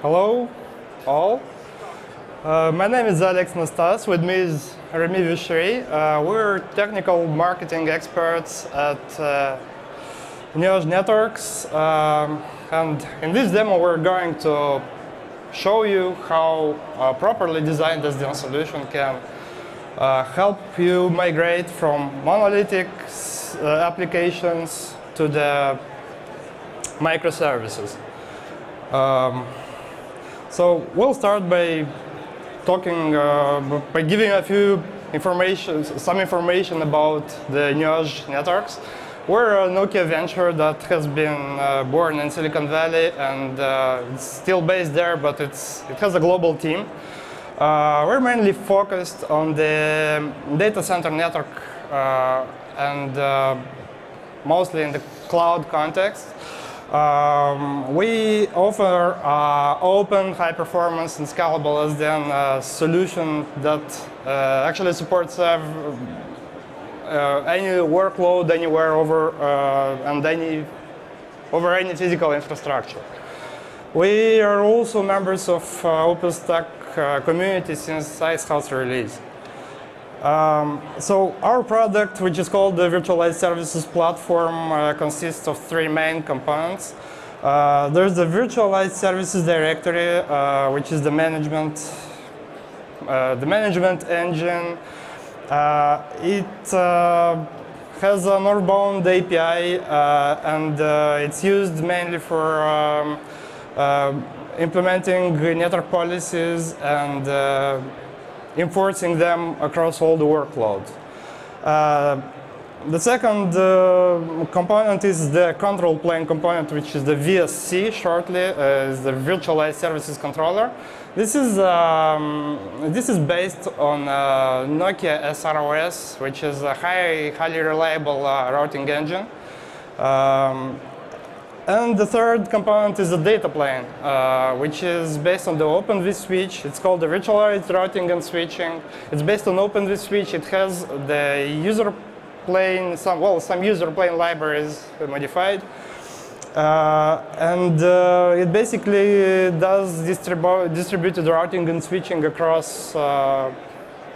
Hello, all. Uh, my name is Alex Nastas. With me is Remi Vichery. Uh, we're technical marketing experts at uh, Networks. Um, and in this demo, we're going to show you how a properly designed SDN solution can uh, help you migrate from monolithic uh, applications to the microservices. Um, so we'll start by talking, uh, by giving a few information, some information about the Nuage networks. We're a Nokia venture that has been uh, born in Silicon Valley and uh, it's still based there, but it's, it has a global team. Uh, we're mainly focused on the data center network uh, and uh, mostly in the cloud context. Um, we offer uh, open, high performance, and scalable SDN uh, solution that uh, actually supports uh, any workload anywhere over and any over any physical infrastructure. We are also members of OpenStack community since Icehouse release. Um, so our product, which is called the Virtualized Services Platform, uh, consists of three main components. Uh, there's the Virtualized Services Directory, uh, which is the management, uh, the management engine. Uh, it uh, has a northbound API, and it's used mainly for um, implementing network policies and enforcing them across all the workloads. Uh, the second uh, component is the control plane component, which is the VSC shortly, uh, is the Virtualized Services Controller. This is, um, this is based on uh, Nokia SROS, which is a high, highly reliable uh, routing engine. Um, and the third component is the data plane, uh, which is based on the Open vSwitch. It's called the virtualized routing and switching. It's based on Open vSwitch. It has the user plane, some well, some user plane libraries modified. Uh, and uh, it basically does distribu distributed routing and switching across uh,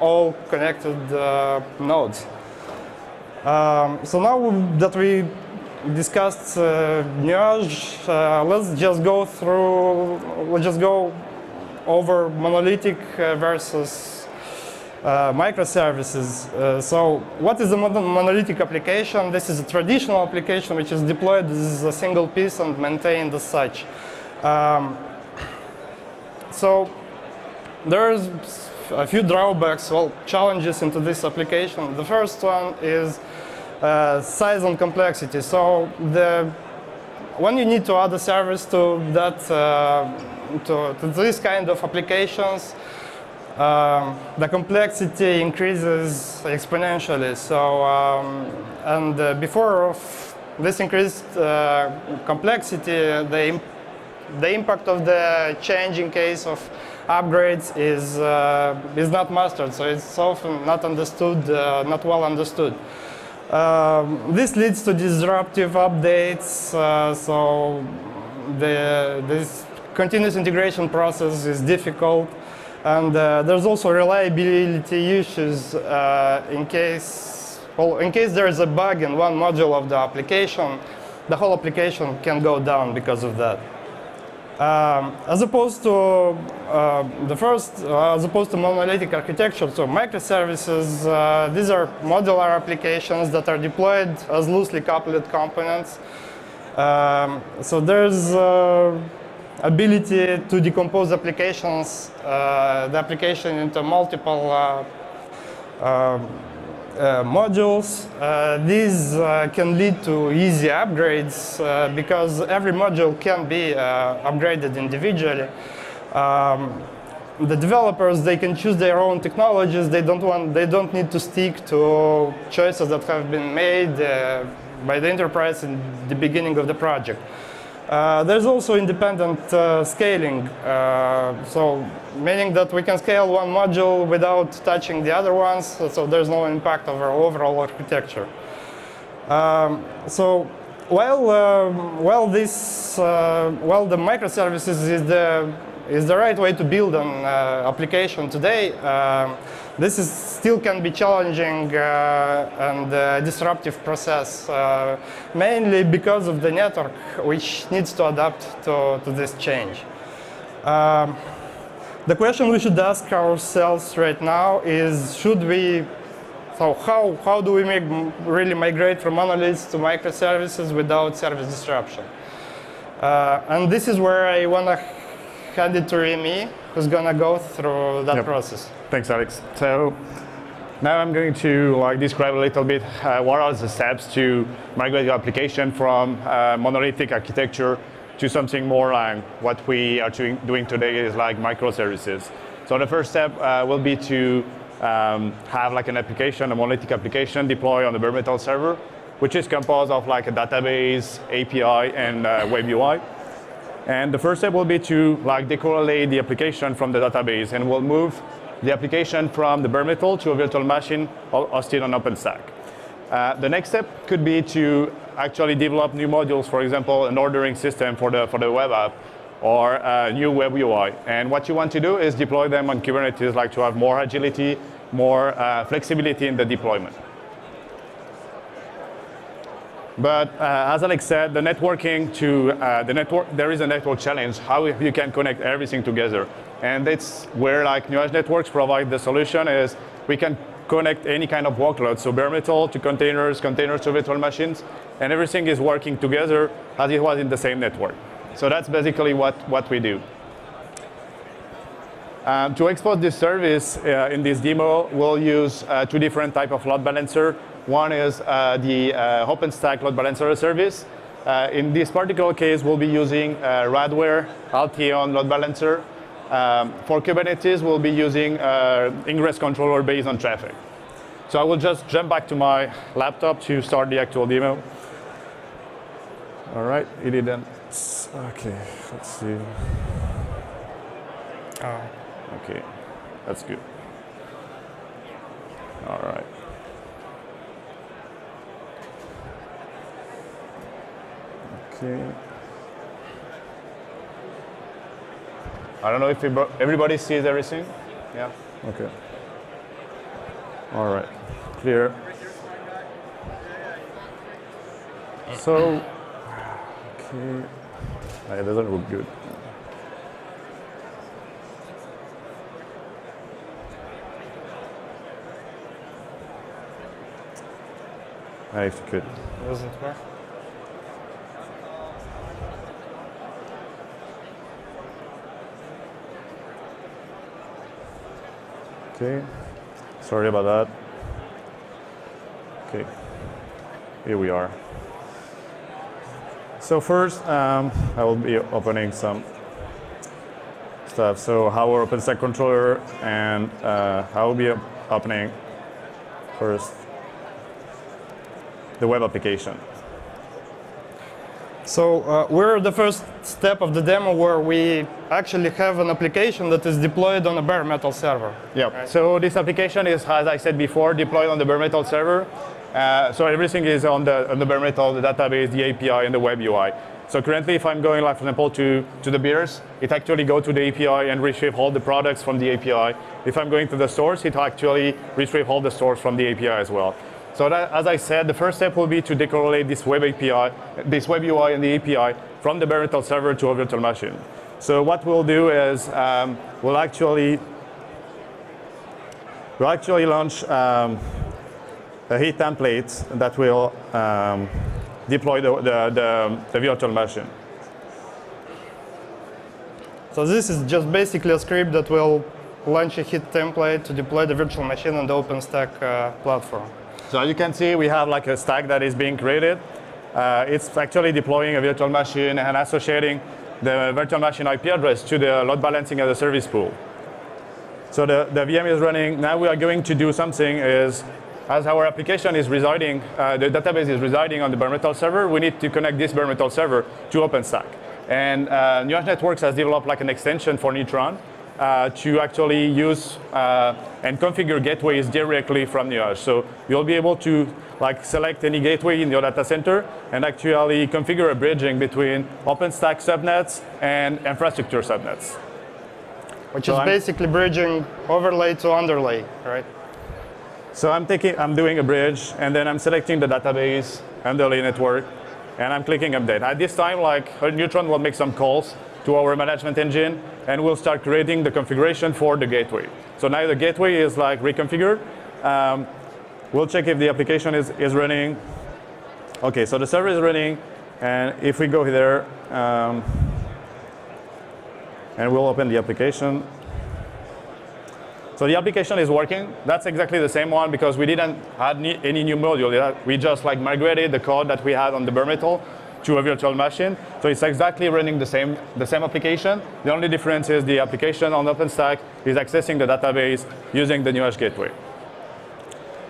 all connected uh, nodes. Um, so now that we discussed uh, Nuage. Uh, let's just go through, let's just go over monolithic uh, versus uh, microservices. Uh, so what is a monolithic application? This is a traditional application which is deployed as a single piece and maintained as such. Um, so there's a few drawbacks, well, challenges into this application. The first one is uh, size and complexity. So the when you need to add a service to that uh, to, to, this kind of applications, um, the complexity increases exponentially. So um, and uh, before this increased uh, complexity, the the impact of the change in case of upgrades is uh, is not mastered. So it's often not understood, uh, not well understood. Um, this leads to disruptive updates, uh, so the, this continuous integration process is difficult. And uh, there's also reliability issues uh, in case, well, in case there is a bug in one module of the application, the whole application can go down because of that. Um, as opposed to the first, uh, as opposed to monolithic architecture, so microservices, uh, these are modular applications that are deployed as loosely coupled components. Um, so there's uh, ability to decompose applications, uh, the application into multiple uh, uh, modules. Uh, these uh, can lead to easy upgrades because every module can be upgraded individually. Um, the developers they can choose their own technologies. They don't want they don't need to stick to choices that have been made uh, by the enterprise in the beginning of the project. Uh, there's also independent uh, scaling, uh, so meaning that we can scale one module without touching the other ones, so there's no impact of our overall architecture. Um, so um, well, this, uh, the microservices is the is the right way to build an uh, application today. Um, this is still can be challenging uh, and uh, disruptive process, mainly because of the network, which needs to adapt to, to this change. Um, the question we should ask ourselves right now is, should we so how, how do we make, really migrate from monoliths to microservices without service disruption? Uh, and this is where I want to hand it to Remi, who's going to go through that Yep. process. Thanks, Alex. So now I'm going to like describe a little bit uh, what are the steps to migrate your application from uh, monolithic architecture to something more like what we are doing, doing today is like microservices. So the first step uh, will be to um, have like an application, a monolithic application deployed on the bare metal server, which is composed of like a database, API, and uh, web UI. And the first step will be to like decorrelate the application from the database, and we'll move the application from the bare metal to a virtual machine ho- hosted on OpenStack. Uh, the next step could be to actually develop new modules, for example, an ordering system for the for the web app, or a new web UI. And what you want to do is deploy them on Kubernetes, like to have more agility, more uh, flexibility in the deployment. But uh, as Alex said, the networking to uh, the network, there is a network challenge. How you can connect everything together, and that's where like Nuage Networks provide the solution. Is we can connect any kind of workload, so bare metal to containers, containers to virtual machines, and everything is working together as it was in the same network. So that's basically what what we do. Um, to export this service uh, in this demo, we'll use uh, two different type of load balancer. One is uh, the uh, OpenStack load balancer service. Uh, in this particular case, we'll be using uh, Radware Alteon load balancer. Um, for Kubernetes, we'll be using uh, ingress controller based on Traefik. So I will just jump back to my laptop to start the actual demo. All right, it didn't. Okay, let's see. Uh, Okay, that's good. All right. Okay. I don't know if everybody sees everything. Yeah. Okay. All right. Clear. So. Okay. Ah, It doesn't look good. Ah, if you could. doesn't work. Okay. Sorry about that. Okay. Here we are. So first, um, I will be opening some stuff. So how our OpenStack controller and uh, I will be opening first the web application. So uh, we're the first step of the demo where we actually have an application that is deployed on a bare metal server. Yeah. So this application is, as I said before, deployed on the bare metal server. Uh, so everything is on the on the bare metal, the database, the API, and the web UI. So currently, if I'm going, like for example, to to the beers, it actually go to the API and retrieve all the products from the API. If I'm going to the stores, it actually retrieve all the stores from the API as well. So that, as I said, the first step will be to decorrelate this web API, this web UI and the API from the bare metal server to a virtual machine. So what we'll do is um, we'll actually we'll actually launch um, a heat template that will um, deploy the, the, the, the virtual machine. So this is just basically a script that will launch a heat template to deploy the virtual machine on the OpenStack uh, platform. So as you can see, we have like a stack that is being created. Uh, it's actually deploying a virtual machine and associating the virtual machine IP address to the load balancing as a service pool. So the, the VM is running. Now we are going to do something is, as our application is residing, uh, the database is residing on the bare metal server, we need to connect this bare metal server to OpenStack. And uh, Nuage Networks has developed like an extension for Neutron uh, to actually use uh, and configure gateways directly from Nuage. So you'll be able to like select any gateway in your data center and actually configure a bridging between OpenStack subnets and infrastructure subnets. Which So is I'm- basically bridging overlay to underlay, right? So I'm taking, I'm doing a bridge, and then I'm selecting the database, underlay network, and I'm clicking update. At this time, like Neutron will make some calls to our management engine, and we'll start creating the configuration for the gateway. So now the gateway is like reconfigured. Um, we'll check if the application is, is running. Okay, so the server is running, and if we go there, um, and we'll open the application. So the application is working. That's exactly the same one because we didn't add any new module. We just like migrated the code that we had on the bare metal to a virtual machine. So it's exactly running the same, the same application. The only difference is the application on OpenStack is accessing the database using the Nuage gateway.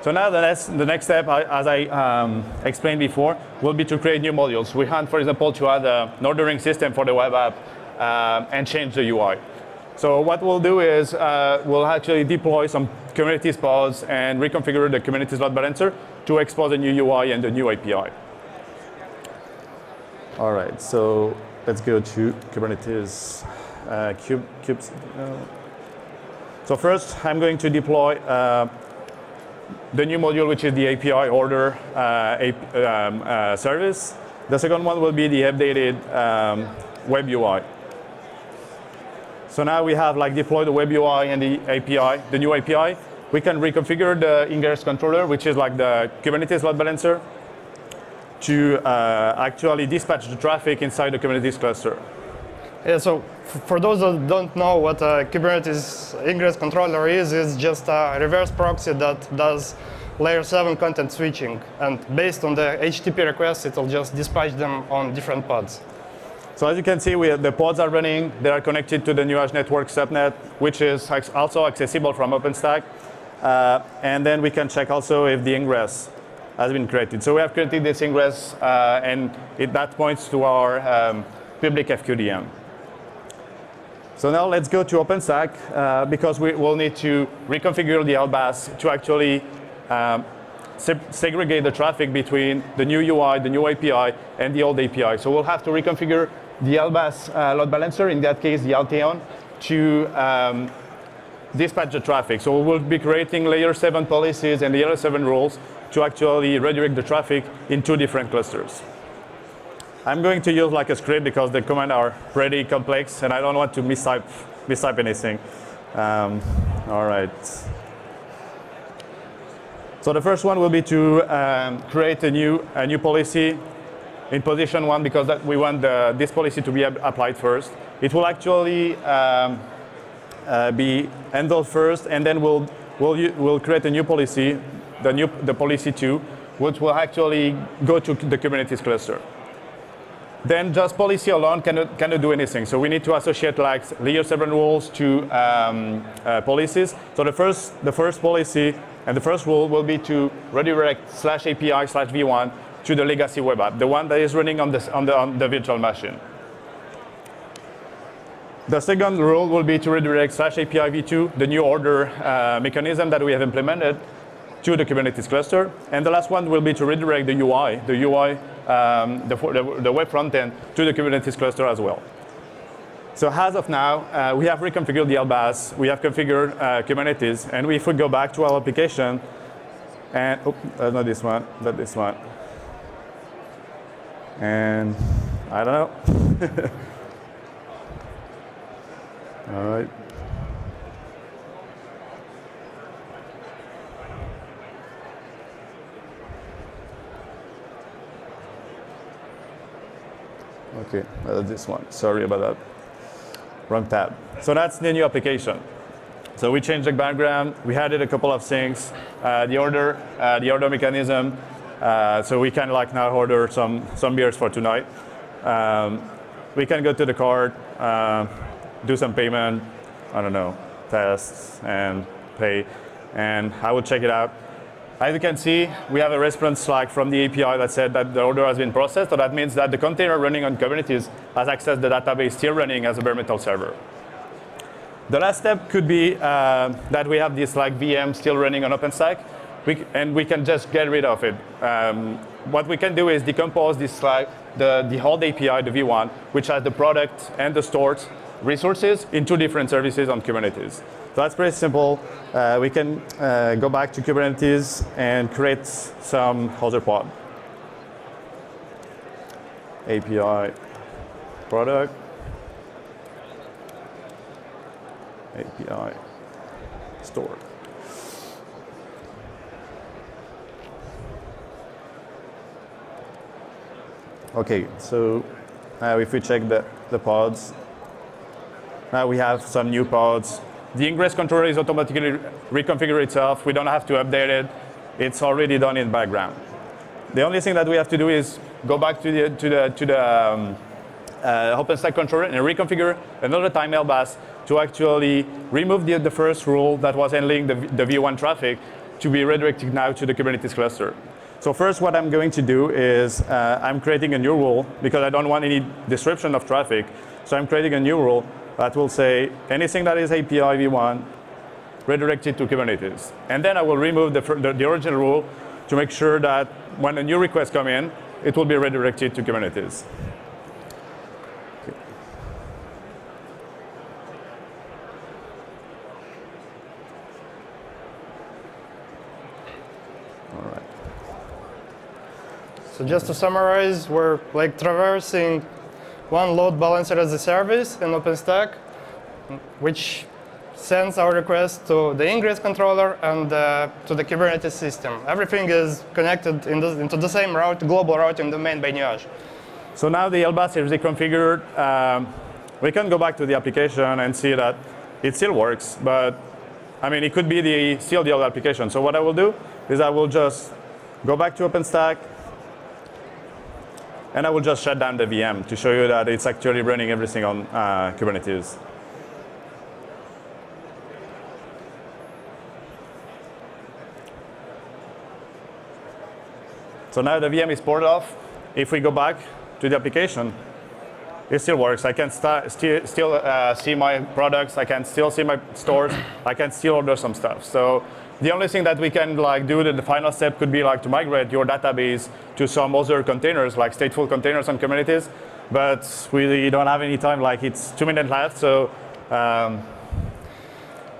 So now the next, the next step, as I um, explained before, will be to create new modules. We want, for example, to add a- an ordering system for the web app um, and change the UI. So what we'll do is uh, we'll actually deploy some Kubernetes pods and reconfigure the Kubernetes load balancer to expose a new UI and a new API. All right, so let's go to Kubernetes uh, So first, I'm going to deploy uh, the new module, which is the API order uh, AP, um, uh, service. The second one will be the updated um, web UI. So now we have like deployed the web UI and the API, the new API. We can reconfigure the ingress controller, which is like the Kubernetes load balancer, to uh, actually dispatch the traffic inside the Kubernetes cluster. Yeah, so for those that don't know what a Kubernetes ingress controller is, it's just a reverse proxy that does layer 7 content switching. And based on the HTTP requests, it'll just dispatch them on different pods. So as you can see, we have, the pods are running. They are connected to the Nuage Network subnet, which is also accessible from OpenStack. Uh, and then we can check also if the ingress has been created. So we have created this ingress, uh, and it, that points to our um, public FQDN. So now let's go to OpenStack uh, because we will need to reconfigure the LBaaS to actually um, se- segregate the traffic between the new UI, the new API, and the old API. So we'll have to reconfigure the LBaaS uh, load balancer, in that case the Alteon, to um, dispatch the traffic. So we'll be creating layer 7 policies and layer 7 rules to actually redirect the traffic in two different clusters. I'm going to use like a script because the commands are pretty complex and I don't want to mistype, mistype anything. Um, all right. So the first one will be to um, create a new, a new policy in position one because that we want the, this policy to be applied first. It will actually um, uh, be handled first, and then we'll, we'll, we'll create a new policy, the, new, the policy two, which will actually go to the Kubernetes cluster. Then just policy alone cannot, cannot do anything. So we need to associate like layer 7 rules to um, uh, policies. So the first, the first policy and the first rule will be to redirect slash API slash v1 to the legacy web app, the one that is running on, on, the, on the virtual machine. The second rule will be to redirect slash API v2, the new order uh, mechanism that we have implemented, to the Kubernetes cluster. And the last one will be to redirect the UI, the UI, um, the, the, web front end, to the Kubernetes cluster as well. So as of now, uh, we have reconfigured the LBaaS, we have configured uh, Kubernetes, and if we go back to our application, and oh, uh, not this one, not this one, and I don't know. All right. Okay, uh, this one. Sorry about that. Wrong tab. So that's the new application. So we changed the background. We added a couple of things. Uh, the order, uh, the order mechanism. Uh, so we can like now order some some beers for tonight. Um, we can go to the card, uh, do some payment. I don't know, tests and pay, and I will check it out. As you can see, we have a response like from the API that said that the order has been processed. So that means that the container running on Kubernetes has accessed the database still running as a bare metal server. The last step could be uh, that we have this like VM still running on OpenStack, we, and we can just get rid of it. Um, what we can do is decompose this like the, the old API, the V1, which has the product and the stored resources in two different services on Kubernetes. So that's pretty simple. Uh, we can uh, go back to Kubernetes and create some other pod. API product. API store. Okay, so uh, if we check the, the pods, now we have some new pods. The ingress controller is automatically reconfigure itself. We don't have to update it. It's already done in background. The only thing that we have to do is go back to the, to the, to the um, uh, OpenStack controller and reconfigure another time LBaaS to actually remove the, the first rule that was handling the, the V1 traffic to be redirected now to the Kubernetes cluster. So first what I'm going to do is uh, I'm creating a new rule because I don't want any disruption of traffic. So I'm creating a new rule that will say anything that is API v1 redirected to Kubernetes. And then I will remove the, the, the original rule to make sure that when a new request come in, it will be redirected to Kubernetes. So just to summarize, we're like traversing one load balancer as a service in OpenStack, which sends our request to the ingress controller and uh, to the Kubernetes system. Everything is connected in the, into the same route, global routing domain by Nuage. So now the LBaaS is reconfigured. Um, we can go back to the application and see that it still works, but I mean, it could be the still the old application. So what I will do is I will just go back to OpenStack, and I will just shut down the VM to show you that it's actually running everything on uh, Kubernetes. So now the VM is ported off. If we go back to the application, it still works. I can st still uh, see my products. I can still see my stores. I can still order some stuff. So the only thing that we can like do the final step could be like to migrate your database to some other containers, like stateful containers on Kubernetes. But we don't have any time. Like it's two minutes left, so um,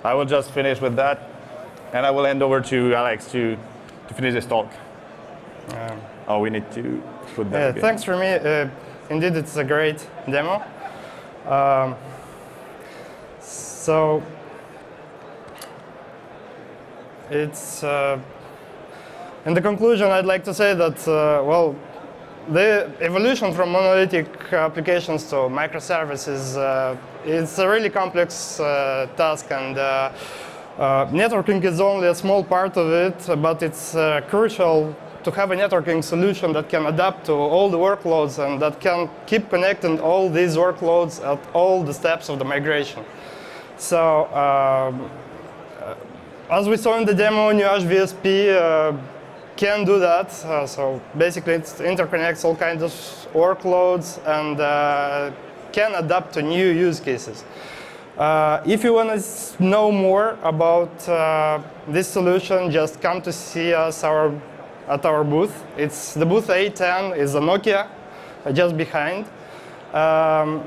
I will just finish with that, and I will hand over to Alex to to finish this talk. Um, oh, we need to put that. Yeah, again. thanks for me. Uh, indeed, it's a great demo. Um, so it's uh, in the conclusion, I'd like to say that uh, well, the evolution from monolithic applications to microservices uh, it's a really complex uh, task, and uh, uh, networking is only a small part of it, but it's crucial to have a networking solution that can adapt to all the workloads and that can keep connecting all these workloads at all the steps of the migration. So um, as we saw in the demo, Nuage VSP uh, can do that. Uh, so basically, it interconnects all kinds of workloads and uh, can adapt to new use cases. Uh, if you want to know more about uh, this solution, just come to see us our, at our booth. It's the booth A10 is a Nokia, uh, just behind. Um,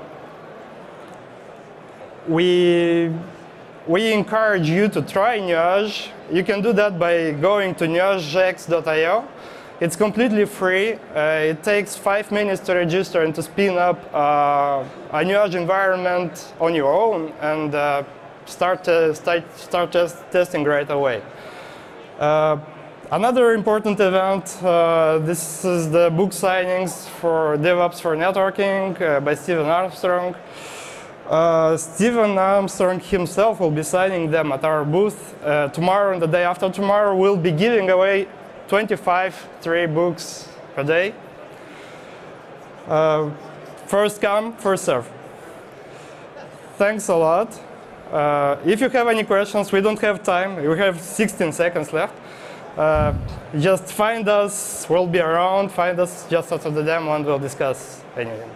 we we encourage you to try Nuage. You can do that by going to nuagex.io. It's completely free. Uh, it takes five minutes to register and to spin up uh, a Nuage environment on your own and uh, start, start, start test testing right away. Another important event, uh, this is the book signings for DevOps for Networking uh, by Stephen Armstrong. Uh, Stephen Armstrong himself will be signing them at our booth uh, tomorrow and the day after tomorrow. We'll be giving away 25 three books per day. Uh, first come, first serve. Thanks a lot. Uh, if you have any questions, we don't have time. We have 16 seconds left. Uh, just find us. We'll be around. Find us just after the demo and we'll discuss anything.